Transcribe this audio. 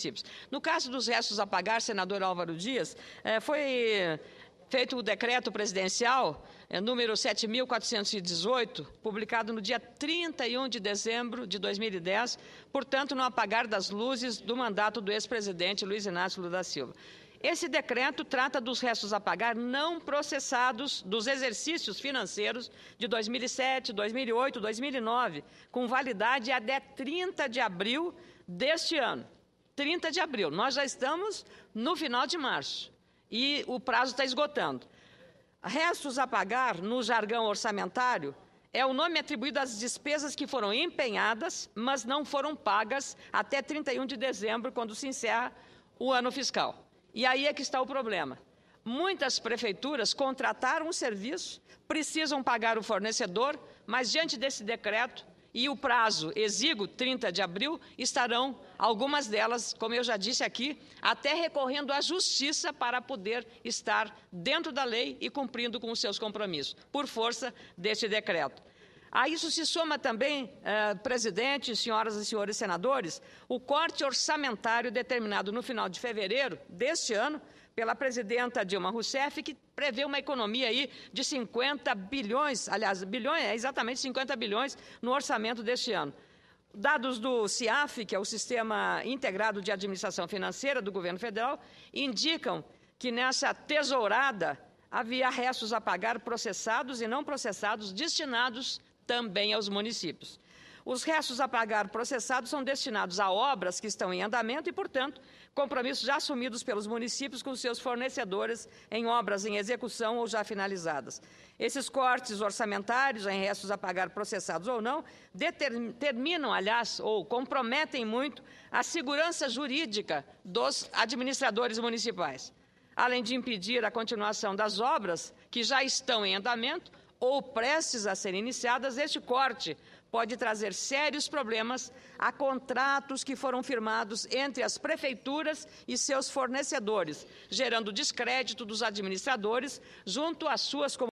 municípios. No caso dos restos a pagar, senador Álvaro Dias, eh, foi feito o decreto presidencial é, número 7.418, publicado no dia 31 de dezembro de 2010, portanto, no apagar das luzes do mandato do ex-presidente Luiz Inácio Lula da Silva. Esse decreto trata dos restos a pagar não processados dos exercícios financeiros de 2007, 2008, 2009, com validade até 30 de abril deste ano. 30 de abril. Nós já estamos no final de março e o prazo está esgotando. Restos a pagar, no jargão orçamentário, é o nome atribuído às despesas que foram empenhadas, mas não foram pagas até 31 de dezembro, quando se encerra o ano fiscal. E aí é que está o problema. Muitas prefeituras contrataram um serviço, precisam pagar o fornecedor, mas diante desse decreto e o prazo exíguo, 30 de abril, estarão algumas delas, como eu já disse aqui, até recorrendo à justiça para poder estar dentro da lei e cumprindo com os seus compromissos, por força deste decreto. A isso se soma também, eh, presidente, senhoras e senhores senadores, o corte orçamentário determinado no final de fevereiro deste ano pela presidenta Dilma Rousseff, que prevê uma economia aí de 50 bilhões, aliás, bilhões, é exatamente 50 bilhões no orçamento deste ano. Dados do CIAF, que é o Sistema Integrado de Administração Financeira do Governo Federal, indicam que nessa tesourada havia restos a pagar processados e não processados destinados também aos municípios. Os restos a pagar processados são destinados a obras que estão em andamento e, portanto, compromissos já assumidos pelos municípios com seus fornecedores em obras em execução ou já finalizadas. Esses cortes orçamentários em restos a pagar processados ou não determinam, aliás, ou comprometem muito a segurança jurídica dos administradores municipais, além de impedir a continuação das obras que já estão em andamento ou prestes a serem iniciadas, este corte pode trazer sérios problemas a contratos que foram firmados entre as prefeituras e seus fornecedores, gerando descrédito dos administradores junto às suas comunidades.